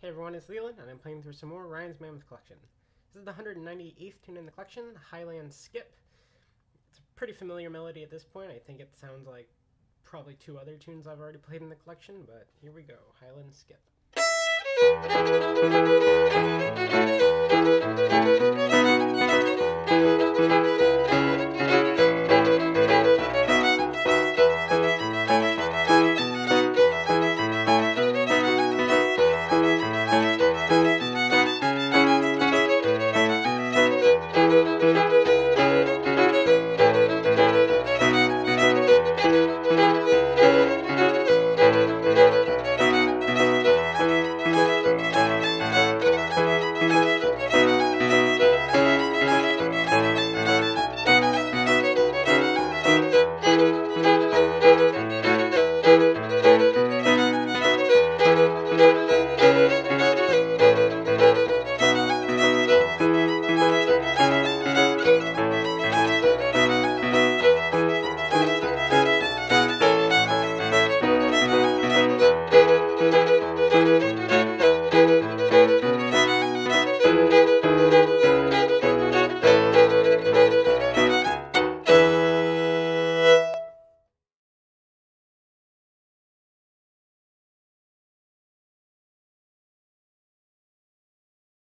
Hey everyone, it's Leland, and I'm playing through some more Ryan's Mammoth Collection. This is the 198th tune in the collection, Highland Skip. It's a pretty familiar melody at this point. I think it sounds like probably two other tunes I've already played in the collection, but here we go, Highland Skip. Música